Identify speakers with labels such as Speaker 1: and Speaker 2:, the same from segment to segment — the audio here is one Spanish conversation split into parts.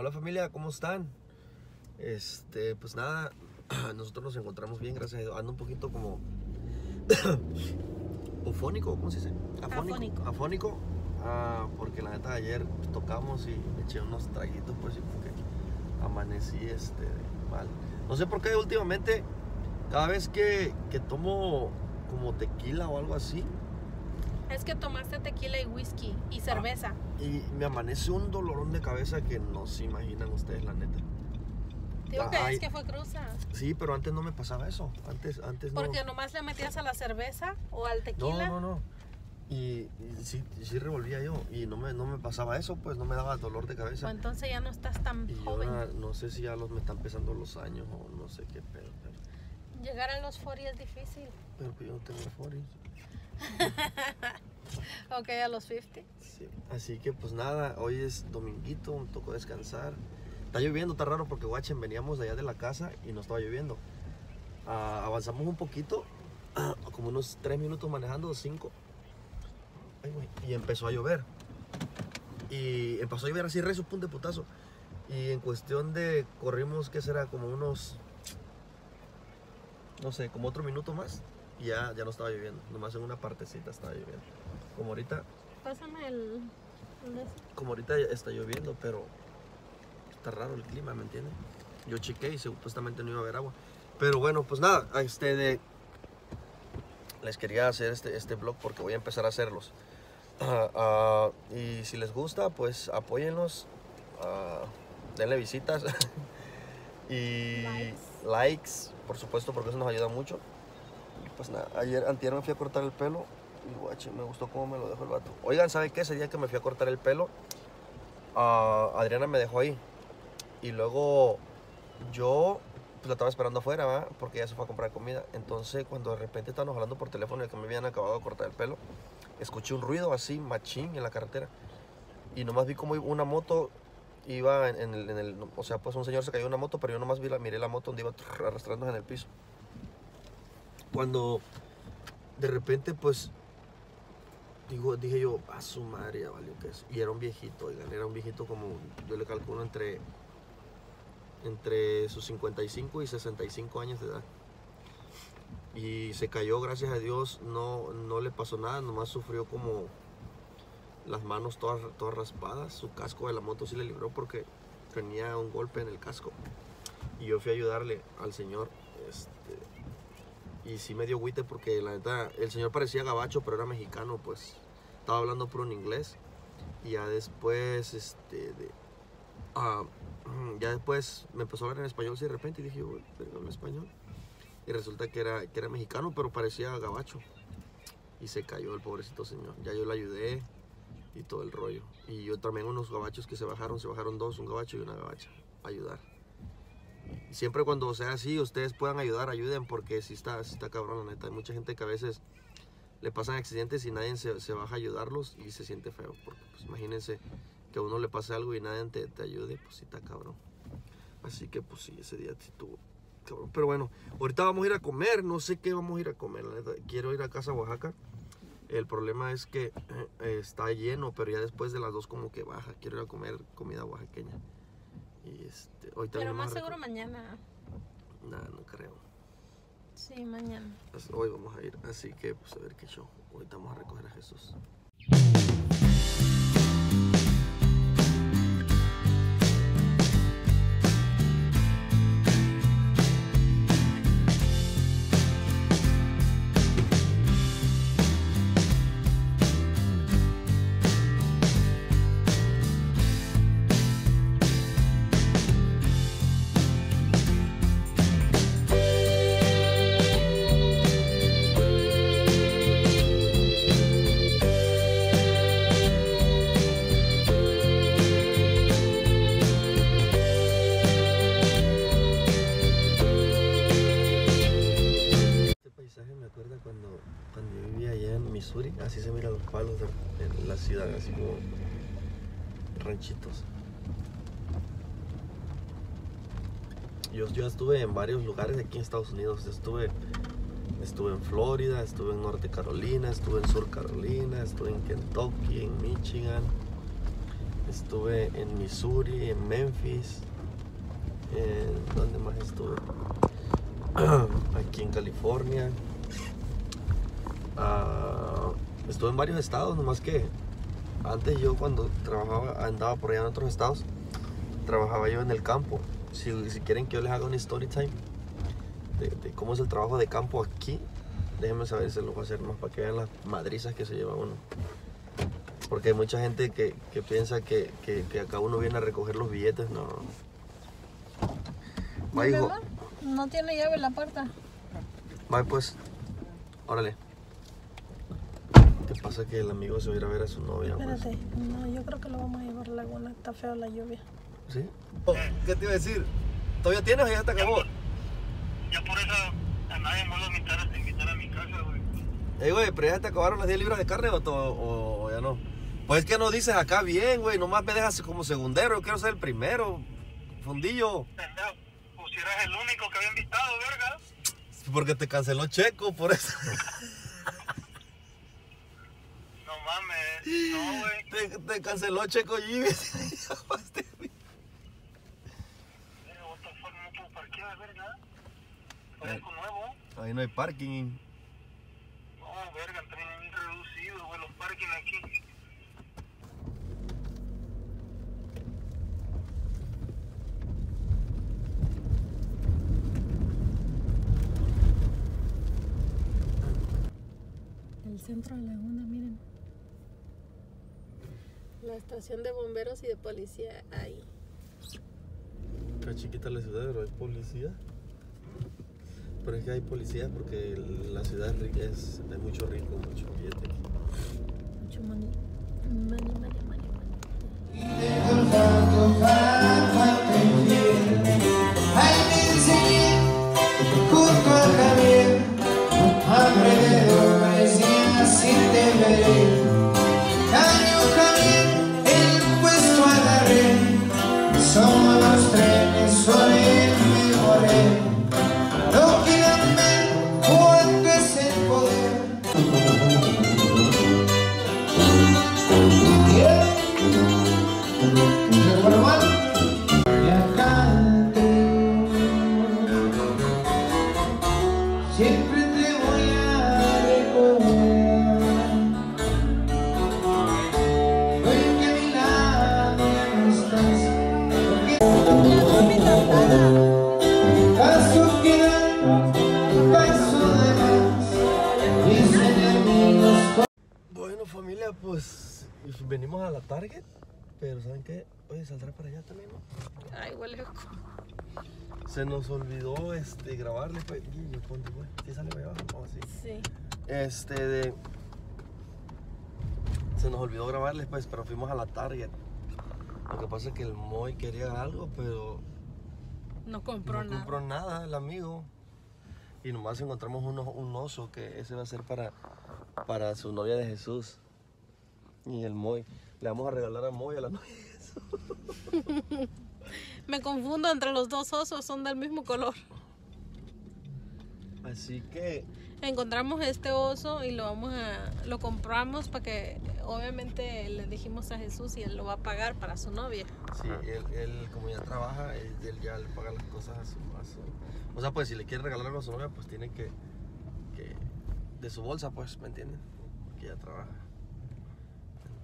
Speaker 1: Hola familia, ¿cómo están? Este, pues nada, nosotros nos encontramos bien, gracias a Dios. Ando un poquito como ofónico, ¿cómo se dice?
Speaker 2: Afónico.
Speaker 1: Afónico, ah, porque la neta ayer tocamos y me eché unos traguitos, pues y como que amanecí este, mal. No sé por qué últimamente, cada vez que, que tomo como tequila o algo así,
Speaker 2: Es que tomaste tequila y whisky y cerveza.
Speaker 1: y me amanece un dolorón de cabeza que no se imaginan ustedes, la neta.
Speaker 2: Digo que es que fue cruza.
Speaker 1: Sí, pero antes no me pasaba eso. Antes, antes no.
Speaker 2: Porque nomás le metías a la cerveza o al
Speaker 1: No,
Speaker 2: tequila.
Speaker 1: no, no. Y, y sí, sí revolvía yo. Y no me, no me pasaba eso, pues no me daba dolor de
Speaker 2: O
Speaker 1: cabeza.
Speaker 2: entonces ya no estás tan
Speaker 1: Y yo
Speaker 2: joven.
Speaker 1: no sé si ya los me están pesando los años o no sé qué pedo. Pero,
Speaker 2: Llegar a los 40 es difícil.
Speaker 1: pero pues yo no tengo 40.
Speaker 2: Ok, a los 50.
Speaker 1: Sí. Así que pues nada, hoy es dominguito, me tocó descansar. Está lloviendo, está raro porque guachen, veníamos de allá de la casa y no estaba lloviendo. Ah, avanzamos un poquito, como unos 3 minutos manejando, 5. Y empezó a llover. Y empezó a llover así, rezo, punto de putazo. Y en cuestión de, corrimos, ¿qué será? Como unos, no sé, como otro minuto más. Y ya, ya no estaba lloviendo. Nomás en una partecita estaba lloviendo. Como ahorita,
Speaker 2: Pásame el.
Speaker 1: como ahorita está lloviendo, pero está raro el clima, ¿me entienden? Yo chequé y supuestamente no iba a haber agua. Pero bueno, pues nada, este de... Les quería hacer este, este blog porque voy a empezar a hacerlos. Ah, ah, y si les gusta, pues apóyenlos, ah, denle visitas y
Speaker 2: Likes.
Speaker 1: likes, por supuesto, porque eso nos ayuda mucho. Y pues nada, ayer, antier me fui a cortar el pelo y guache, me gustó cómo me lo dejó el vato. Oigan, ¿sabe qué? Ese día que me fui a cortar el pelo, ah, Adriana me dejó ahí. Y luego yo pues la estaba esperando afuera, ¿va? Porque ella se fue a comprar comida. Entonces, cuando de repente estábamos hablando por teléfono de que me habían acabado de cortar el pelo, escuché un ruido así, machín, en la carretera. Y nomás vi como una moto iba en, en el, en O sea, pues un señor se cayó de una moto, pero yo nomás vi miré la moto donde iba arrastrándose en el piso. Cuando de repente, pues. Digo, dije yo, a su madre, ya valió que eso. Y era un viejito, oigan, era un viejito como, yo le calculo entre entre sus 55 y 65 años de edad. Y se cayó, gracias a Dios, no, no le pasó nada, nomás sufrió como las manos todas, todas raspadas. Su casco de la moto sí le libró porque tenía un golpe en el casco. Y yo fui a ayudarle al señor. Este, y sí me dio agüite porque la neta, el señor parecía gabacho, pero era mexicano, pues estaba hablando puro en inglés. Y ya después, este, ah, ya después me empezó a hablar en español así de repente y dije, habla español. Y resulta que era, que era mexicano, pero parecía gabacho. Y se cayó el pobrecito señor. Ya yo le ayudé y todo el rollo. Y yo también unos gabachos que se bajaron, se bajaron dos, un gabacho y una gabacha, ayudar. Siempre cuando sea así, ustedes puedan ayudar, ayuden, porque si está, sí está cabrón, la neta. Hay mucha gente que a veces le pasan accidentes y nadie se, se baja a ayudarlos y se siente feo. Porque pues, imagínense que a uno le pase algo y nadie te, te ayude, pues sí está cabrón. Así que pues sí, ese día sí tuvo cabrón. Pero bueno, ahorita vamos a ir a comer, no sé qué vamos a ir a comer, la neta. Quiero ir a casa Oaxaca. El problema es que eh, está lleno, pero ya después de las dos como que baja. Quiero ir a comer comida oaxaqueña. Y este, hoy
Speaker 2: Pero más seguro mañana.
Speaker 1: Nah, no creo.
Speaker 2: Sí, mañana.
Speaker 1: As- Hoy vamos a ir, así que pues a ver qué show. Ahorita vamos a recoger a Jesús. Así como ranchitos. Yo, yo estuve en varios lugares aquí en Estados Unidos. Estuve, estuve en Florida, estuve en Norte Carolina, estuve en Sur Carolina, estuve en Kentucky, en Michigan, Estuve en Missouri, en Memphis. En, ¿Dónde más estuve? Aquí en California. Ah, estuve en varios estados, nomás que antes yo cuando trabajaba, andaba por allá en otros estados, trabajaba yo en el campo. Si, si quieren que yo les haga un story time de, de cómo es el trabajo de campo aquí, déjenme saber si lo voy a hacer más para que vean las madrizas que se lleva uno. Porque hay mucha gente que, que piensa que, que- que acá uno viene a recoger los billetes. No. Va, hijo.
Speaker 2: No tiene llave la puerta.
Speaker 1: Va, pues. Órale. ¿Qué pasa que el amigo se va a ir a ver a su novia? pues?
Speaker 2: Espérate. No, yo creo que lo vamos a llevar a la laguna. Está feo la lluvia.
Speaker 1: ¿Sí? ¿Qué te iba a decir? ¿Todavía tienes o ya te acabó?
Speaker 3: Ya por eso a nadie me vuelve a invitar, a invitar a mi casa, güey.
Speaker 1: Ey, güey, pero ya te acabaron las 10 libras de carne o, to- o- o ya no. Pues es que no dices acá bien, güey. Nomás me dejas como segundero. Yo quiero ser el primero. Fundillo.
Speaker 3: Pendejo, pues si eras el único que había invitado, verga.
Speaker 1: Porque te canceló Checo, por eso.
Speaker 3: No mames, no, güey.
Speaker 1: Te, te canceló Checo
Speaker 3: nuevo.
Speaker 1: Ahí no hay parking.
Speaker 3: No, verga, están bien reducidos, güey, los parking aquí.
Speaker 2: El centro de Laguna, miren. La estación de bomberos y de policía ahí.
Speaker 1: Está chiquita la ciudad, pero hay policía. Pero es que hay policía porque la ciudad es, rica, es hay mucho rico, mucho billete.
Speaker 2: Mucho money. Money, money, money, money.
Speaker 1: Familia, pues venimos a la Target. Pero ¿saben qué? Oye, saldrá para allá también, ¿no?
Speaker 2: Ay, huele.
Speaker 1: Se nos olvidó este, grabarle, pues. Y yo ponte, güey. ¿Sí sale para abajo? Oh, sí.
Speaker 2: Sí.
Speaker 1: Este, de. Se nos olvidó grabarles, pues, pero fuimos a la Target. Lo que pasa es que el Moy quería algo, pero
Speaker 2: No compró
Speaker 1: no
Speaker 2: nada.
Speaker 1: compró nada el amigo. Y nomás encontramos un, o- un oso que ese va a ser para, para su novia de Jesús. Y el Moy. Le vamos a regalar a Moy a la novia.
Speaker 2: Me confundo entre los dos osos, son del mismo color.
Speaker 1: Así que
Speaker 2: Encontramos este oso y lo vamos a lo compramos para que obviamente le dijimos a Jesús y él lo va a pagar para su novia.
Speaker 1: Sí, él, él como ya trabaja, él, él ya le paga las cosas a su, a su- O sea, pues si le quiere regalar algo a su novia, pues tiene que, que... De su bolsa, pues, ¿me entienden? Porque ya trabaja.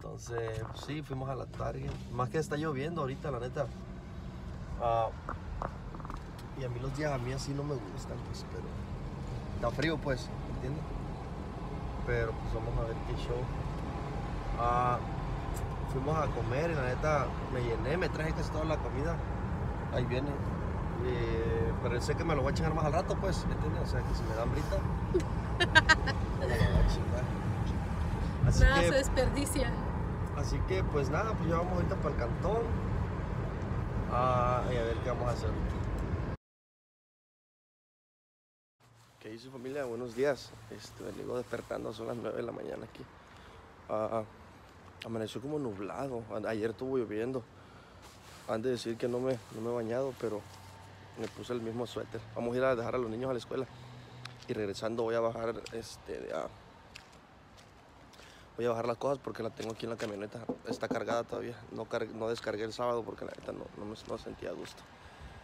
Speaker 1: Entonces, sí, fuimos a la Target. Más que está lloviendo ahorita, la neta. Ah, y a mí los días a mí así no me gustan, pues, pero... Está frío, pues, ¿me entiendes? Pero pues vamos a ver qué show. Ah, fuimos a comer y la neta me llené, me traje casi toda la comida. Ahí viene. Eh, pero sé que me lo voy a chingar más al rato, pues, ¿me entiendes? O sea, que si me da hambrita, me lo voy a chingar. Así
Speaker 2: Nada
Speaker 1: que,
Speaker 2: se desperdicia.
Speaker 1: Así que, pues nada, pues ya vamos ahorita para el cantón. Ah, y a ver qué vamos a hacer. ¿Qué dice familia? Buenos días. Este, vengo despertando, son las 9 de la mañana aquí. Ah, amaneció como nublado. Ayer estuvo lloviendo. Han de decir que no me, no me he bañado, pero me puse el mismo suéter. Vamos a ir a dejar a los niños a la escuela. Y regresando voy a bajar este, a- Voy a bajar las cosas porque la tengo aquí en la camioneta. Está cargada todavía. No, car- no descargué el sábado porque la neta no, no me sentía a gusto.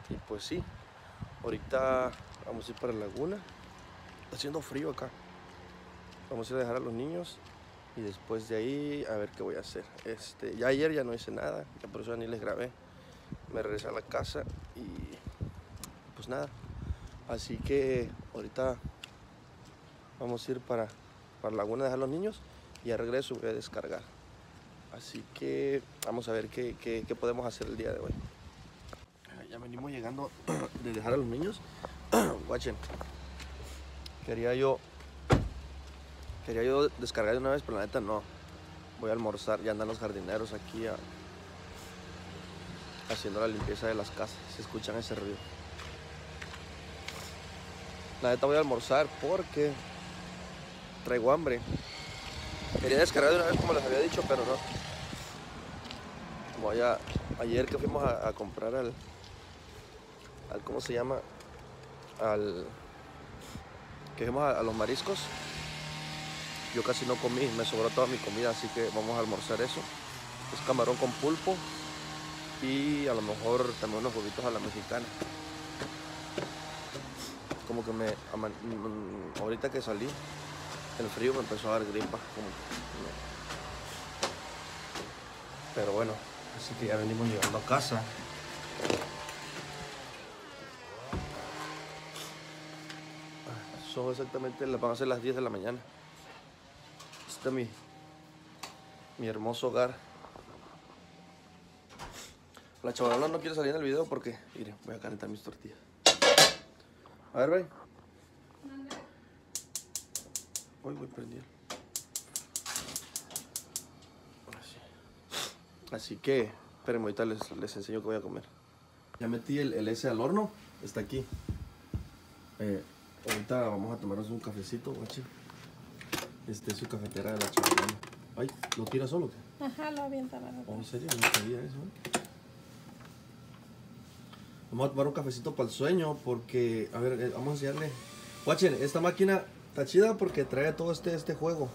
Speaker 1: Y pues sí, ahorita vamos a ir para la laguna. Está haciendo frío acá. Vamos a ir a dejar a los niños y después de ahí a ver qué voy a hacer. Este, ya ayer ya no hice nada, ya por eso ya ni les grabé. Me regresé a la casa y pues nada. Así que ahorita vamos a ir para, para la laguna a dejar a los niños y regreso voy a descargar. Así que vamos a ver qué, qué- podemos hacer el día de hoy. Ah, Ya venimos llegando de dejar a los niños. Guachen. Quería yo Quería yo descargar de una vez, pero la neta no. Voy a almorzar, ya andan los jardineros aquí haciendo la limpieza de las casas. Se escuchan ese ruido. La neta voy a almorzar porque traigo hambre. Quería descargar de una vez como les había dicho, pero no. Voy a. Ayer que fuimos a, comprar al. al. ¿Cómo se llama? Al. Que fuimos a- a los mariscos. Yo casi no comí, me sobró toda mi comida, así que vamos a almorzar eso. Es camarón con pulpo y a lo mejor también unos huevitos a la mexicana. Como que me, mm, ahorita que salí, el frío me empezó a dar gripa. Pero bueno, así que ya venimos llegando a casa. Son exactamente, las van a ser las 10 de la mañana. Este es mi, mi hermoso hogar. La chavalona no quiere salir en el video porque, miren, voy a calentar mis tortillas. A ver, ven. Uy, voy a prender. Así. Así que, espérenme, ahorita les, les enseño qué voy a comer. Ya metí el, el S al horno, está aquí. Eh, ahorita vamos a tomarnos un cafecito, guachi. Este es su cafetera de la chavalona. Ay, ¿lo tira solo? o qué?
Speaker 2: Ajá, lo avienta la
Speaker 1: Oh, ¿En serio? No sabía eso. ¿eh? Vamos a tomar un cafecito para el sueño porque, a ver, eh, vamos a enseñarle. Guachen, esta máquina está chida porque trae todo este, este juego.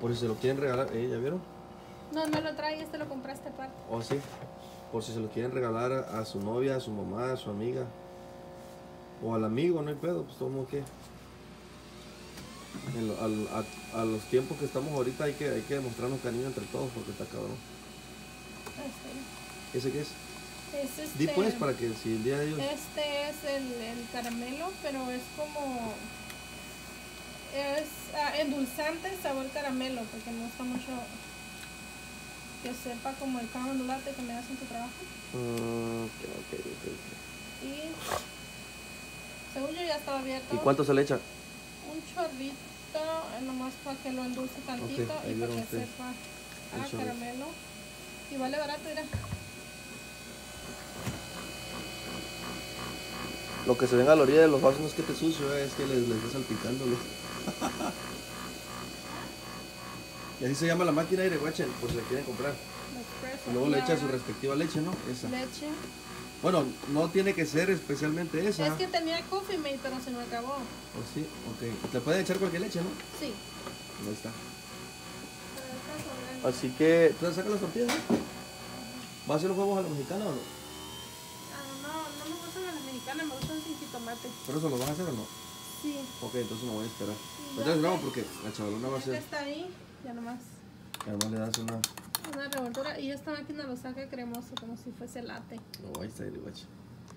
Speaker 1: Por si se lo quieren regalar. ¿Eh? ¿Ya vieron?
Speaker 2: No, no lo trae, este lo compraste aparte.
Speaker 1: ¿O sí? Por si se lo quieren regalar a, a su novia, a su mamá, a su amiga. O al amigo, no hay pedo, pues todo que. En lo- al- a, a los tiempos que estamos ahorita hay que, hay que demostrarnos cariño entre todos porque está cabrón.
Speaker 2: Este,
Speaker 1: ¿Ese qué es?
Speaker 2: es este,
Speaker 1: Di pues para que si el día de ellos.
Speaker 2: este es el, el caramelo, pero es como... Es ah, endulzante sabor caramelo, porque me gusta mucho que sepa como el caramel latte que me das en tu trabajo.
Speaker 1: Mm.
Speaker 2: Y según yo ya estaba abierto.
Speaker 1: ¿Y cuánto se le echa?
Speaker 2: Un chorrito, eh, nomás para que lo endulce tantito y para que sepa a caramelo. Y vale barato, mira.
Speaker 1: Lo que se ven a la orilla de los vasos no es que te sucio, eh, es que les, les esté salpicándolo. Y así se llama la máquina de guachen, por si la quieren comprar. Y luego le echa su respectiva leche, ¿no? Esa.
Speaker 2: Leche.
Speaker 1: Bueno, no tiene que ser especialmente esa.
Speaker 2: Es que tenía Coffee Mate, pero se me acabó.
Speaker 1: ¿O sí? Ok. Te puede echar cualquier leche, ¿no?
Speaker 2: Sí.
Speaker 1: Ahí está. Así que, ¿tú sacas las tortillas? ¿no? ¿Va a hacer los huevos a la mexicana o no?
Speaker 2: Ah, no, no me gustan las mexicanas, me gustan sin jitomate.
Speaker 1: ¿Pero eso lo vas a hacer o no?
Speaker 2: Sí.
Speaker 1: Ok, entonces me voy a esperar.
Speaker 2: Y
Speaker 1: Entonces
Speaker 2: ya
Speaker 1: no,
Speaker 2: que-
Speaker 1: porque la chavalona va a
Speaker 2: Ya
Speaker 1: ser.
Speaker 2: está ahí, ya nomás.
Speaker 1: Además le das una.
Speaker 2: Una revoltura y esta máquina lo saca cremoso como si fuese latte.
Speaker 1: No, ahí está el guache.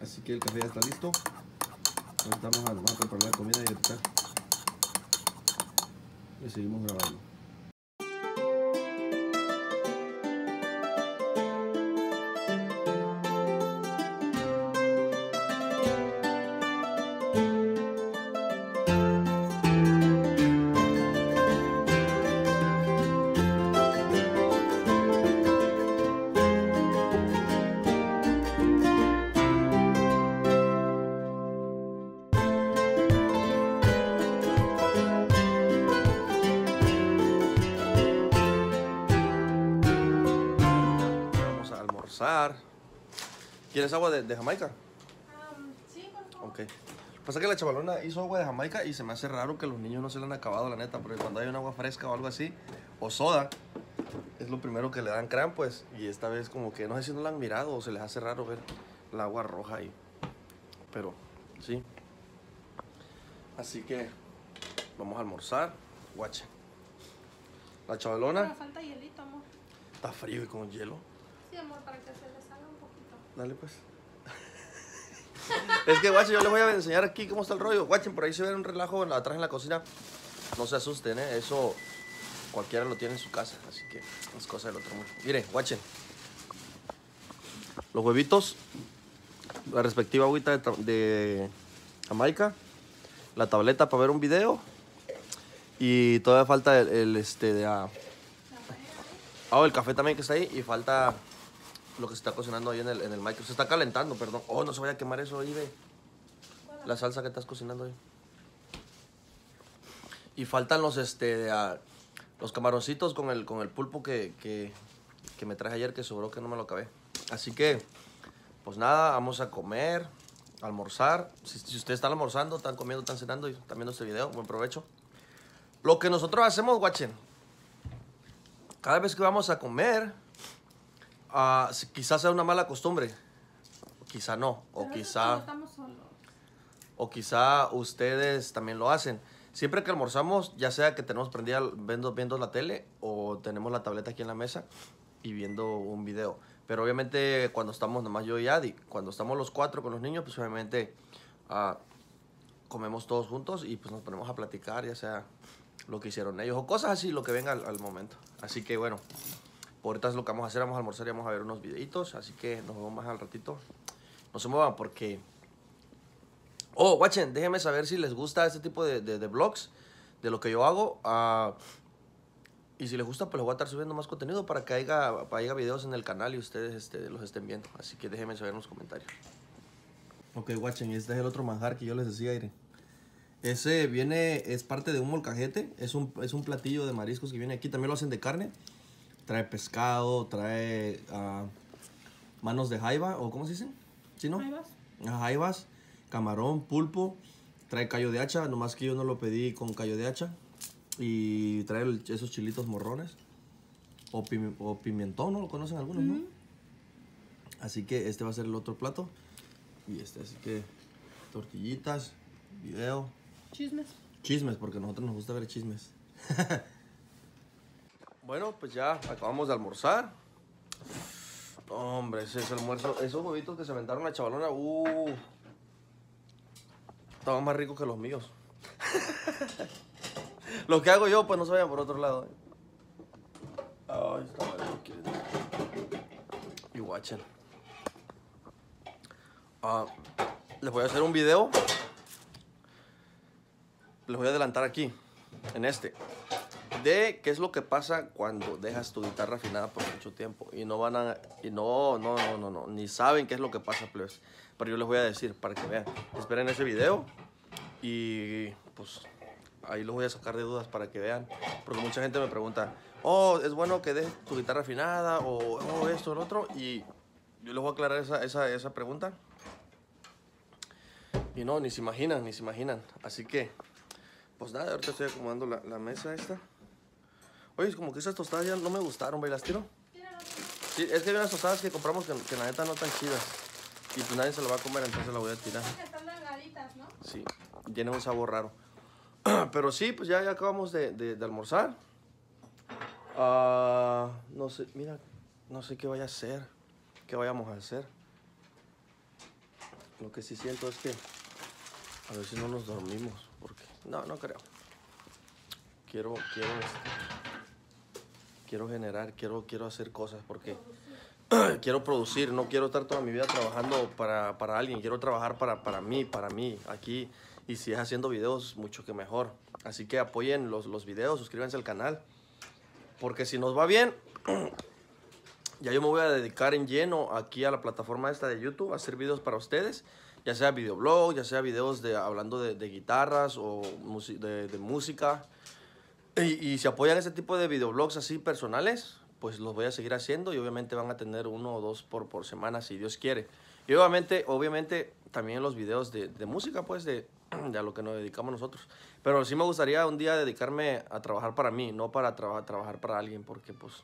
Speaker 1: Así que el café ya está listo. Ahorita vamos a, vamos a preparar la comida y ahorita le seguimos grabando. ¿Quieres agua de, de Jamaica?
Speaker 2: sí, por favor.
Speaker 1: Ok. Pasa que la chavalona hizo agua de Jamaica y se me hace raro que los niños no se la han acabado, la neta, porque cuando hay un agua fresca o algo así, o soda. Es lo primero que le dan cran, pues. Y esta vez como que no sé si no la han mirado o se les hace raro ver el agua roja ahí. Pero, sí. Así que vamos a almorzar. Guache. La
Speaker 2: Pero
Speaker 1: chavalona
Speaker 2: falta hielito, amor.
Speaker 1: está frío y con hielo.
Speaker 2: Sí, amor, para que se le salga un poquito.
Speaker 1: Dale pues. es que, guache, yo les voy a enseñar aquí cómo está el rollo. Guachen, por ahí se ve un relajo atrás en la cocina. No se asusten, ¿eh? Eso cualquiera lo tiene en su casa. Así que es cosa del otro mundo. Miren, guachen. Los huevitos. La respectiva agüita de, de Jamaica. La tableta para ver un video. Y todavía falta el, este de... ah, Ah, el café también que está ahí y falta lo que se está cocinando ahí en el, en el micro. Se está calentando, perdón. Oh, no se vaya a quemar eso ahí, ve. La salsa que estás cocinando ahí. Y faltan los, este, los camaroncitos con el, con el pulpo que, que, que me traje ayer que sobró que no me lo acabé. Así que, pues nada, vamos a comer, almorzar. Si, si ustedes están almorzando, están comiendo, están cenando y están viendo este video, buen provecho. Lo que nosotros hacemos, guachen, cada vez que vamos a comer, si- quizás sea una mala costumbre, quizá no, o
Speaker 2: Pero
Speaker 1: quizá,
Speaker 2: cuando estamos solos.
Speaker 1: o quizá ustedes también lo hacen. Siempre que almorzamos, ya sea que tenemos prendida viendo, viendo la tele o tenemos la tableta aquí en la mesa y viendo un video. Pero obviamente cuando estamos nomás yo y Adi, cuando estamos los cuatro con los niños, pues obviamente ah, comemos todos juntos y pues nos ponemos a platicar, ya sea lo que hicieron ellos o cosas así, lo que venga al, al momento. Así que bueno, ahorita es lo que vamos a hacer, vamos a almorzar y vamos a ver unos videitos, así que nos vemos más al ratito. No se muevan porque... Oh, watchen, déjenme saber si les gusta este tipo de, de, de vlogs, de lo que yo hago. ah, y si les gusta, pues les voy a estar subiendo más contenido para que haya, para haya videos en el canal y ustedes este, los estén viendo. Así que déjenme saber en los comentarios. Ok, watchen, este es el otro manjar que yo les decía, Aire. Ese viene, es parte de un molcajete, es un, es un platillo de mariscos que viene aquí, también lo hacen de carne. Trae pescado, trae ah, manos de jaiba, o ¿cómo se dicen? ¿Sí, no? Ajá, jaivas, camarón, pulpo, trae callo de hacha, nomás que yo no lo pedí con callo de hacha. Y trae esos chilitos morrones. O, pimi- o pimentón, ¿no? Lo conocen algunos, ¿no? Así que este va a ser el otro plato. Y este, así que tortillitas, video,
Speaker 2: Chismes.
Speaker 1: chismes, porque a nosotros nos gusta ver chismes. bueno, pues ya acabamos de almorzar. Hombre, ese, ese almuerzo, esos huevitos que se aventaron la chavalona, uh, estaban más ricos que los míos. Lo que hago yo, pues no se vayan por otro lado. eh. Ay, está mal. Y watchen. Ah, les voy a hacer un video. Les voy a adelantar aquí, en este, de qué es lo que pasa cuando dejas tu guitarra afinada por mucho tiempo y no van a, y no, no, no, no, no, ni saben qué es lo que pasa, plebes. Pero yo les voy a decir para que vean. Esperen ese video y pues ahí los voy a sacar de dudas para que vean. Porque mucha gente me pregunta, oh, es bueno que dejes tu guitarra afinada o oh, esto, el otro. Y yo les voy a aclarar esa, esa, esa pregunta. Y no, ni se imaginan, ni se imaginan. Así que, pues nada, ahorita estoy acomodando la, la mesa esta. Oye, como que esas tostadas ya no me gustaron, ¿ve? ¿Las tiro? Sí, es que hay unas tostadas que compramos que, que la neta no tan chidas. Y pues nadie se lo va a comer, entonces la voy a tirar.
Speaker 2: Están delgaditas, ¿no?
Speaker 1: Sí, tiene un sabor raro. Pero sí, pues ya, ya acabamos de, de- de almorzar. Ah, no sé, mira, no sé qué vaya a hacer, qué vayamos a hacer. Lo que sí siento es que a ver si no nos dormimos, porque no, no creo. Quiero, quiero, este, quiero generar, quiero, quiero hacer cosas, porque quiero producir, no quiero estar toda mi vida trabajando para, para alguien, quiero trabajar para, para mí, para mí, aquí. Y si es haciendo videos, mucho que mejor. Así que apoyen los, los videos, suscríbanse al canal. Porque si nos va bien, ya yo me voy a dedicar en lleno aquí a la plataforma esta de YouTube a hacer videos para ustedes. Ya sea videoblog, ya sea videos de, hablando de, de guitarras o de, de música. Y, si apoyan ese tipo de videoblogs así personales, pues los voy a seguir haciendo y obviamente van a tener uno o dos por, por semana si Dios quiere. Y obviamente, obviamente también los videos de, de música, pues de ya lo que nos dedicamos nosotros. Pero sí me gustaría un día dedicarme a trabajar para mí, no para traba- trabajar para alguien, porque pues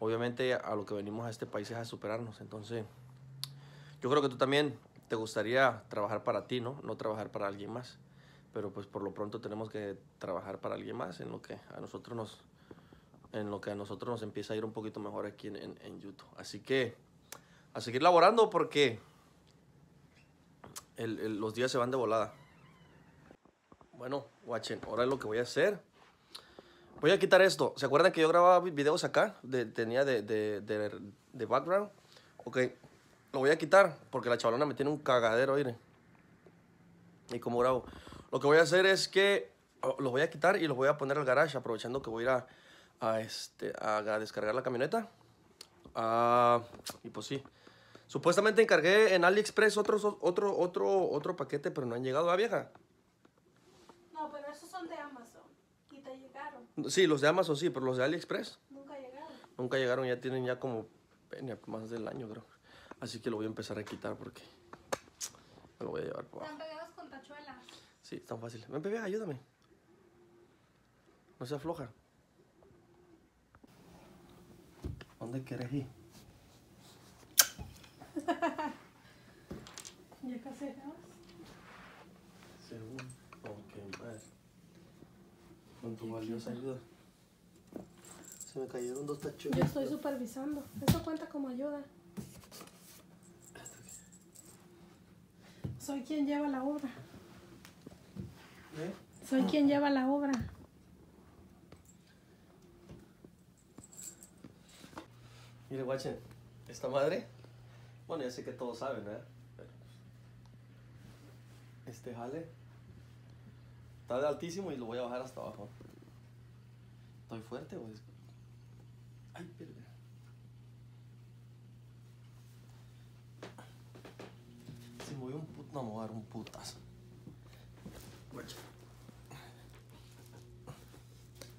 Speaker 1: obviamente a lo que venimos a este país es a superarnos. Entonces, yo creo que tú también te gustaría trabajar para ti, ¿no? No trabajar para alguien más. Pero pues por lo pronto tenemos que trabajar para alguien más en lo que a nosotros nos, en lo que a nosotros nos empieza a ir un poquito mejor aquí en, en- en YouTube. Así que a seguir laborando porque el- el- los días se van de volada. Bueno, watchen, ahora lo que voy a hacer. Voy a quitar esto. ¿Se acuerdan que yo grababa vi- videos acá? De, tenía de, de, de, background. Ok, lo voy a quitar porque la chavalona me tiene un cagadero, mire. Y como grabo. Lo que voy a hacer es que oh, los voy a quitar y los voy a poner al garage aprovechando que voy a ir a, a, este, a, a descargar la camioneta. Ah, y pues sí. Supuestamente encargué en AliExpress otros, otro, otro, otro paquete, pero no han llegado a vieja.
Speaker 2: No, pero esos son de Amazon. Y te llegaron.
Speaker 1: Sí, los de Amazon sí, pero los de AliExpress
Speaker 2: Nunca llegaron.
Speaker 1: nunca llegaron, ya tienen ya como más del año, creo. Así que lo voy a empezar a quitar porque me lo voy a llevar.
Speaker 2: Están pegados con tachuelas.
Speaker 1: Sí, es tan fácil. Ven, bebé, ayúdame. No se afloja. ¿Dónde quieres ir?
Speaker 2: Ya casi acabas.
Speaker 1: Según. Ok, madre. Con tu valiosa ayuda. Se me cayeron dos tachuelas.
Speaker 2: Yo estoy supervisando. Eso cuenta como ayuda. Soy quien lleva la obra.
Speaker 1: ¿Eh?
Speaker 2: Soy quien lleva la obra.
Speaker 1: Mire, guachen, esta madre, bueno, ya sé que todos saben. Pero este jale está de altísimo y lo voy a bajar hasta abajo. Estoy fuerte, güey. Ay, perdón. Me voy un puto, no voy a dar un putazo.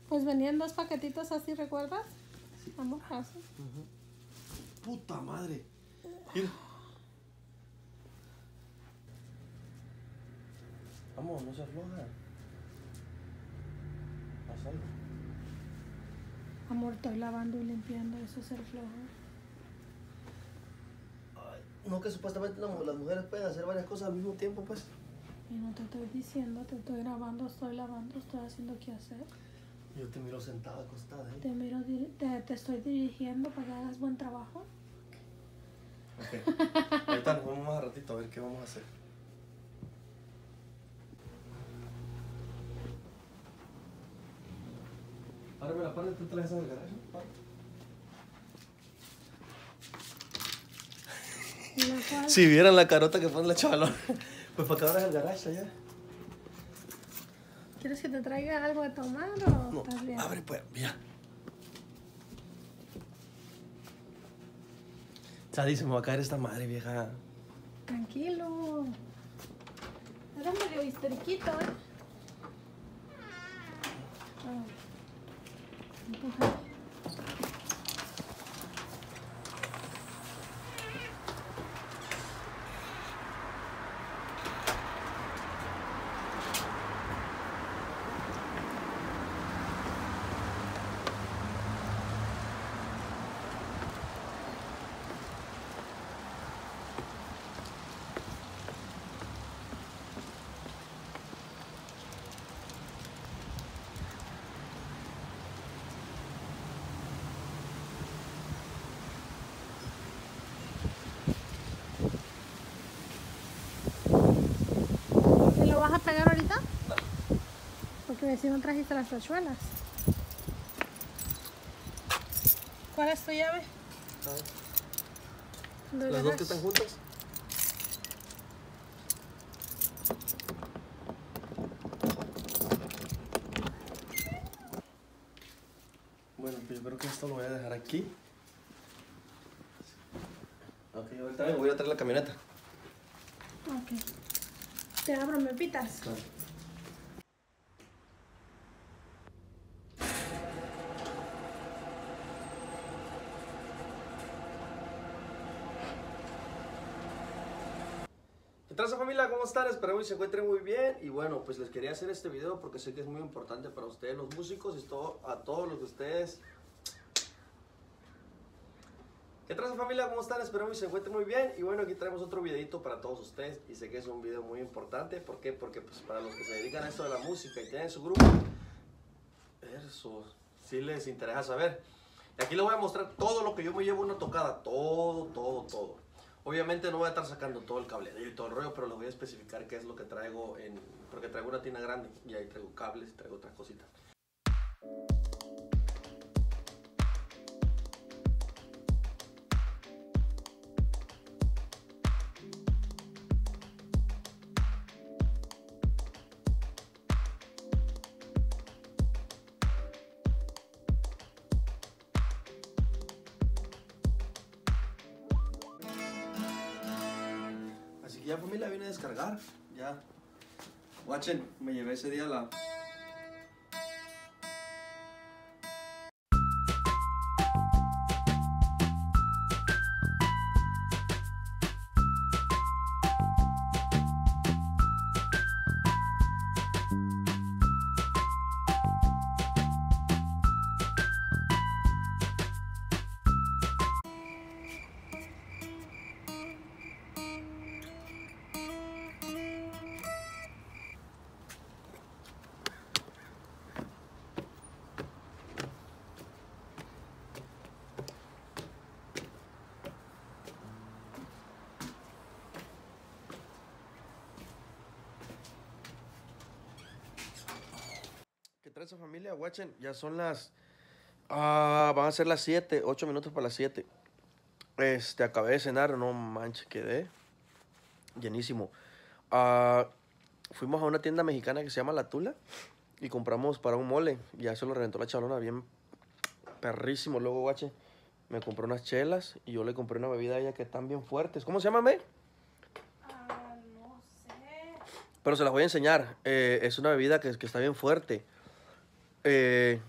Speaker 2: Pues venían dos paquetitos así, ¿recuerdas? Vamos, así.
Speaker 1: Puta madre. Mira. Vamos, no se afloja. Haz algo.
Speaker 2: Amor, estoy lavando y limpiando. Eso es el flojo.
Speaker 1: Ay, no, que supuestamente las mujeres pueden hacer varias cosas al mismo tiempo, pues.
Speaker 2: Y no te estoy diciendo, te estoy grabando, estoy lavando, estoy haciendo qué hacer.
Speaker 1: Yo te miro sentada, acostada, ¿eh?
Speaker 2: Te miro, te, te estoy dirigiendo para que hagas buen trabajo.
Speaker 1: Ok. Ahorita nos vemos más a ratito a ver qué vamos a hacer. Párame la parte, tú te la dejas en el garaje. Si vieran la carota que pone la chavalona. Pues para que abras el garage allá.
Speaker 2: ¿Quieres que te traiga algo de tomar o
Speaker 1: No,
Speaker 2: estás bien?
Speaker 1: abre pues, mira. Me va a caer esta madre vieja.
Speaker 2: Tranquilo. Eres medio histeriquito, ¿eh? Ah. Empuja. ¿Y lo vas a pegar ahorita? Porque si no trajiste las tachuelas. ¿Cuál es tu llave?
Speaker 1: Las dos que están juntas. Bueno, pues yo creo que esto lo voy a dejar aquí. Ok, ahorita voy a traer la camioneta.
Speaker 2: Ok. Te abro, me pitas.
Speaker 1: ¿Qué tal familia? ¿Cómo están? Espero que se encuentren muy bien. Y bueno, pues les quería hacer este video porque sé que es muy importante para ustedes, los músicos, y todo, a todos los de ustedes. ¿Qué tal familia? ¿Cómo están? Espero que se encuentren muy bien. Y bueno, aquí traemos otro videito para todos ustedes. Y sé que es un video muy importante. ¿Por qué? Porque pues para los que se dedican a esto de la música y tienen su grupo, eso sí les interesa saber. Y aquí les voy a mostrar todo lo que yo me llevo una tocada. Todo, todo, todo. Obviamente no voy a estar sacando todo el cable y todo el rollo, pero les voy a especificar qué es lo que traigo en... Porque traigo una tina grande y ahí traigo cables y traigo otras cositas. Descargar. Ya. Watchen, me llevé ese día la. Esa familia? Watchen, ya son las. Ah, van a ser las 7, 8 minutos para las 7. Este, acabé de cenar, no manches, quedé llenísimo. Ah, fuimos a una tienda mexicana que se llama La Tula y compramos para un mole. Ya se lo reventó la chalona bien perrísimo. Luego, guache, me compró unas chelas y yo le compré una bebida a ella que están bien fuertes. ¿Cómo se llama, me?
Speaker 2: Ah, no sé.
Speaker 1: Pero se las voy a enseñar. Eh, es una bebida que, que está bien fuerte. Eh,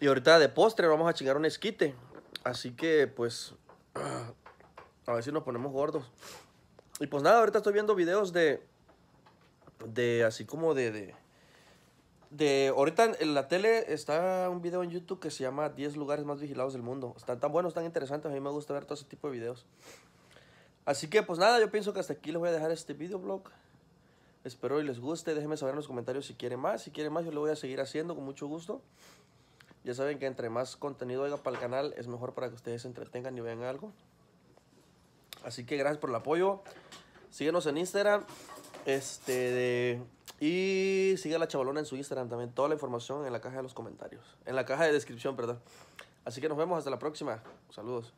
Speaker 1: y ahorita de postre vamos a chingar un esquite. Así que, pues, a ver si nos ponemos gordos. Y pues nada, ahorita estoy viendo videos de, de así como de, de, ahorita en la tele está un video en YouTube que se llama 10 lugares más vigilados del mundo. Están tan buenos, tan interesantes, a mí me gusta ver todo ese tipo de videos. Así que pues nada, yo pienso que hasta aquí les voy a dejar este videoblog. Espero y les guste, déjenme saber en los comentarios si quieren más. Si quieren más, yo lo voy a seguir haciendo con mucho gusto. Ya saben que entre más contenido haya para el canal, es mejor para que ustedes se entretengan y vean algo. Así que gracias por el apoyo. Síguenos en Instagram. Este de- y sigue a la chavalona en su Instagram también. Toda la información en la caja de los comentarios. En la caja de descripción, perdón. Así que nos vemos hasta la próxima. Saludos.